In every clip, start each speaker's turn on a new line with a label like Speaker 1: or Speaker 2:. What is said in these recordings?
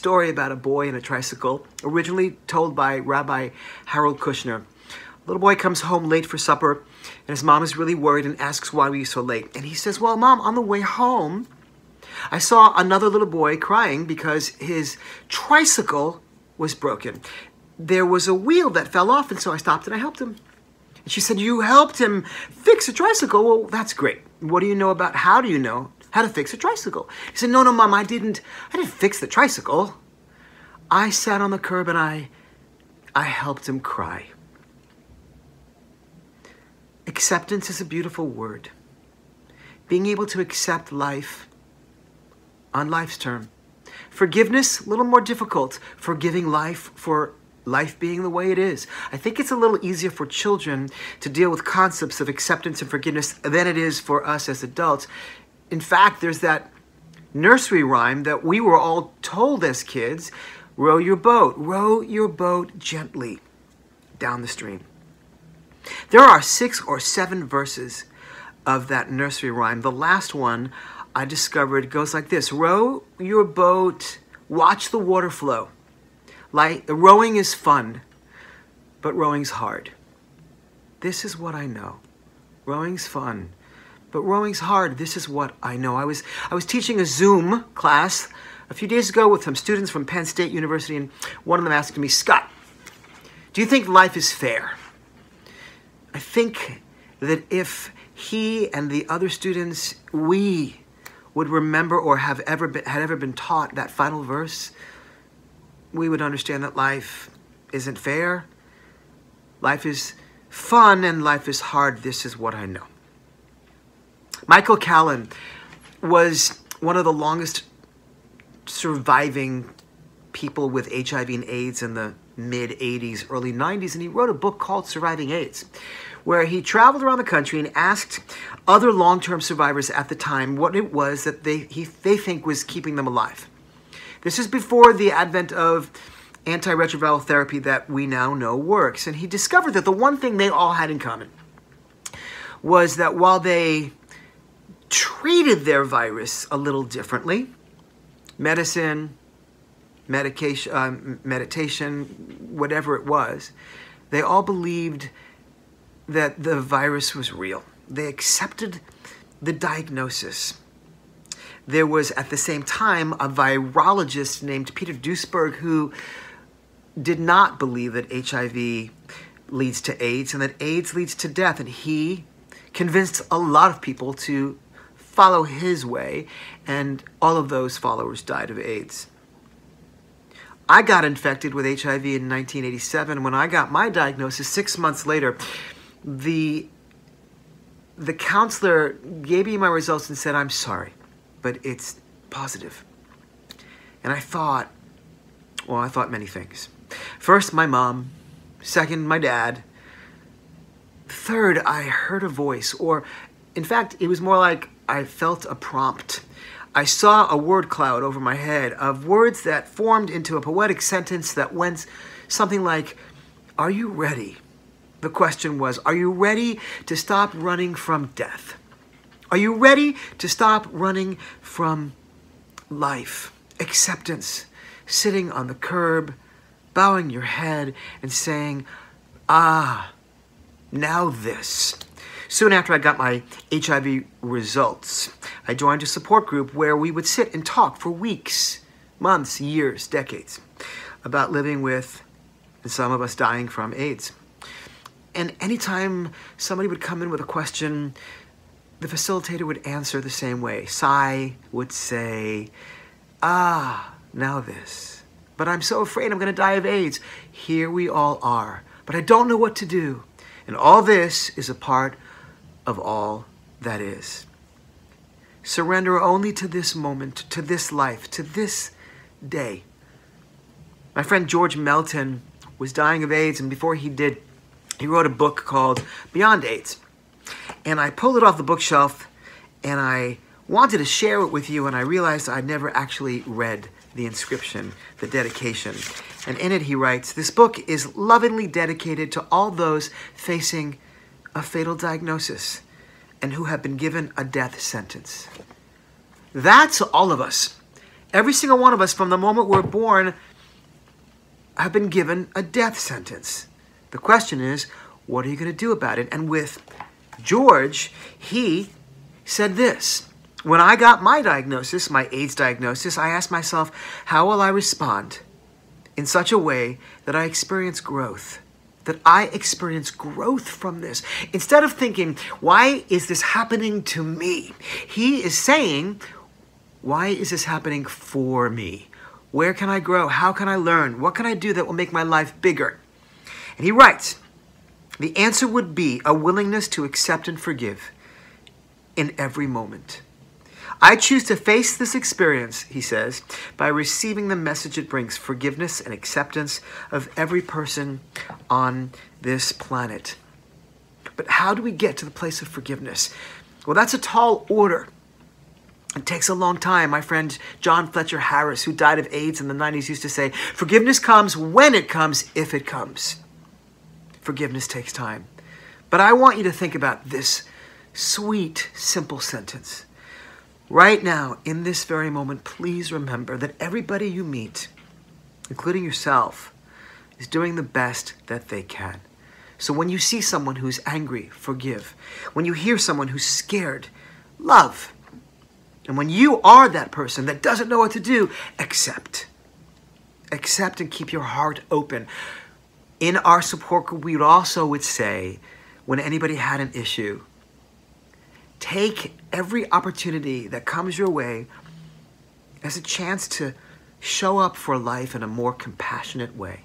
Speaker 1: story about a boy and a tricycle, originally told by Rabbi Harold Kushner. Little boy comes home late for supper, and his mom is really worried and asks why were you so late. And he says, Well, mom, on the way home, I saw another little boy crying because his tricycle was broken. There was a wheel that fell off, and so I stopped and I helped him. And she said, You helped him fix a tricycle? Well, that's great. What do you know about how do you know how to fix a tricycle? He said, No, no, mom, I didn't I didn't fix the tricycle. I sat on the curb and I I helped him cry. Acceptance is a beautiful word. Being able to accept life on life's term. Forgiveness, a little more difficult. Forgiving life for life being the way it is. I think it's a little easier for children to deal with concepts of acceptance and forgiveness than it is for us as adults. In fact, there's that nursery rhyme that we were all told as kids row your boat, row your boat gently down the stream. There are six or seven verses of that nursery rhyme. The last one I discovered goes like this Row your boat, watch the water flow. Like, the rowing is fun, but rowing's hard. This is what I know. Rowing's fun, but rowing's hard. This is what I know. I was I was teaching a Zoom class a few days ago with some students from Penn State University, and one of them asked me, Scott, do you think life is fair? I think that if he and the other students, we would remember or have ever been, had ever been taught that final verse, we would understand that life isn't fair. Life is fun and life is hard. This is what I know. Michael Callen was one of the longest surviving people with HIV and AIDS in the mid 80s, early 90s, and he wrote a book called Surviving AIDS, where he traveled around the country and asked other long term survivors at the time what it was that they, he, they think was keeping them alive. This is before the advent of antiretroviral therapy that we now know works. And he discovered that the one thing they all had in common was that while they treated their virus a little differently, medicine, medication, um, meditation, whatever it was, they all believed that the virus was real. They accepted the diagnosis. There was at the same time a virologist named Peter Duesberg who did not believe that HIV leads to AIDS and that AIDS leads to death. And he convinced a lot of people to follow his way, and all of those followers died of AIDS. I got infected with HIV in 1987. When I got my diagnosis six months later, the the counselor gave me my results and said, "I'm sorry, but it's positive." And I thought, well, I thought many things. First, my mom. Second, my dad. Third, I heard a voice, or in fact, it was more like I felt a prompt. I saw a word cloud over my head of words that formed into a poetic sentence that went something like, Are you ready? The question was, Are you ready to stop running from death? Are you ready to stop running from life? Acceptance, sitting on the curb, bowing your head, and saying, Ah, now this. Soon after I got my HIV results, I joined a support group where we would sit and talk for weeks, months, years, decades about living with, and some of us dying from AIDS. And anytime somebody would come in with a question, the facilitator would answer the same way. Sai would say, Ah, now this. But I'm so afraid I'm going to die of AIDS. Here we all are. But I don't know what to do. And all this is a part of all that is. Surrender only to this moment, to this life, to this day. My friend George Melton was dying of AIDS, and before he did, he wrote a book called Beyond AIDS. And I pulled it off the bookshelf and I wanted to share it with you, and I realized I'd never actually read the inscription, the dedication. And in it, he writes This book is lovingly dedicated to all those facing a fatal diagnosis and who have been given a death sentence. That's all of us. Every single one of us, from the moment we're born, have been given a death sentence. The question is, what are you going to do about it? And with George, he said this. When I got my diagnosis, my AIDS diagnosis, I asked myself, how will I respond in such a way that I experience growth? That I experience growth from this. Instead of thinking, why is this happening to me? He is saying, why is this happening for me? Where can I grow? How can I learn? What can I do that will make my life bigger? And he writes, the answer would be a willingness to accept and forgive in every moment. I choose to face this experience, he says, by receiving the message it brings forgiveness and acceptance of every person on this planet. But how do we get to the place of forgiveness? Well, that's a tall order. It takes a long time. My friend John Fletcher Harris, who died of AIDS in the 90s, used to say, Forgiveness comes when it comes, if it comes. Forgiveness takes time. But I want you to think about this sweet, simple sentence. Right now, in this very moment, please remember that everybody you meet, including yourself, is doing the best that they can. So when you see someone who's angry, forgive. When you hear someone who's scared, love. And when you are that person that doesn't know what to do, accept. Accept and keep your heart open. In our support group, we also would say, when anybody had an issue, take every opportunity that comes your way as a chance to show up for life in a more compassionate way.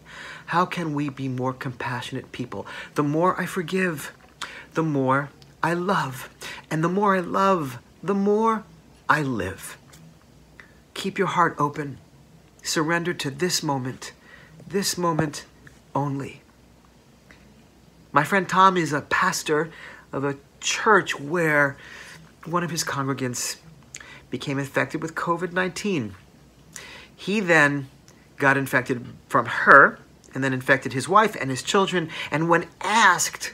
Speaker 1: How can we be more compassionate people? The more I forgive, the more I love. And the more I love, the more I live. Keep your heart open. Surrender to this moment, this moment only. My friend Tom is a pastor of a church where one of his congregants became infected with COVID 19. He then got infected from her and then infected his wife and his children. And when asked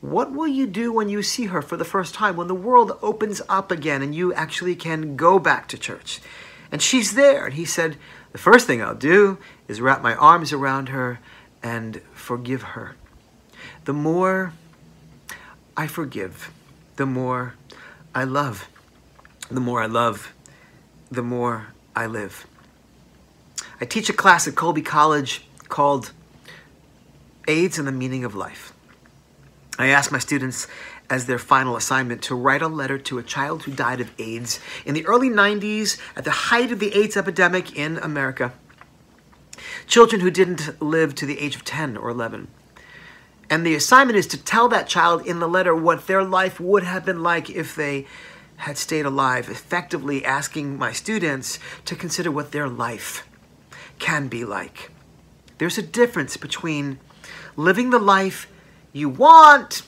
Speaker 1: what will you do when you see her for the first time, when the world opens up again and you actually can go back to church? And she's there. And he said, The first thing I'll do is wrap my arms around her and forgive her. The more I forgive, the more I love. The more I love, the more I live. I teach a class at Colby College called AIDS and the Meaning of Life. I ask my students as their final assignment to write a letter to a child who died of AIDS in the early 90s at the height of the AIDS epidemic in America. Children who didn't live to the age of 10 or 11. And the assignment is to tell that child in the letter what their life would have been like if they had stayed alive, effectively asking my students to consider what their life can be like. There's a difference between living the life you want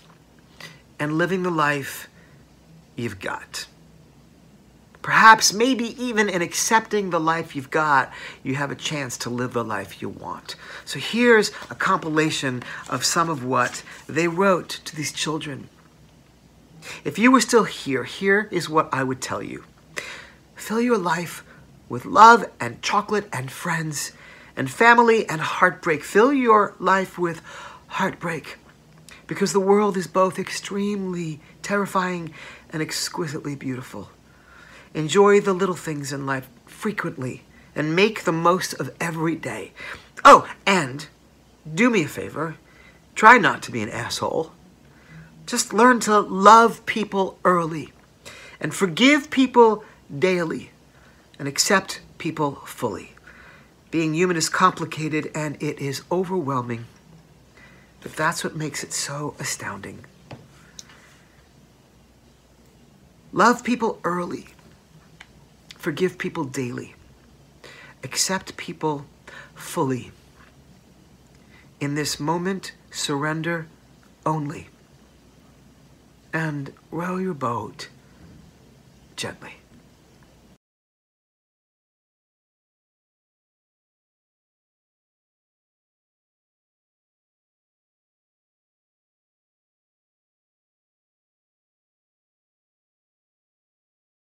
Speaker 1: and living the life you've got. Perhaps, maybe even in accepting the life you've got, you have a chance to live the life you want. So here's a compilation of some of what they wrote to these children. If you were still here, here is what I would tell you fill your life with love and chocolate and friends and family and heartbreak. Fill your life with heartbreak because the world is both extremely terrifying and exquisitely beautiful. Enjoy the little things in life frequently and make the most of every day. Oh, and do me a favor try not to be an asshole. Just learn to love people early and forgive people daily and accept people fully. Being human is complicated and it is overwhelming. But that's what makes it so astounding. Love people early. Forgive people daily. Accept people fully. In this moment, surrender only. And row your boat gently.